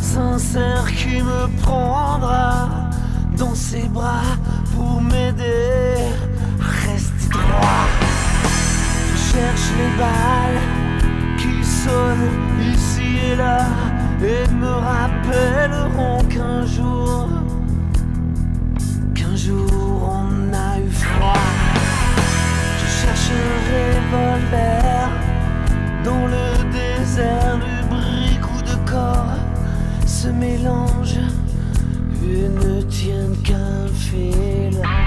sincère qui me prendra dans ses bras pour m'aider. Reste droit. Je cherche les balles qui sonnent ici et là et me rappelleront qu'un jour, se mélange et ne tiennent qu'un fil.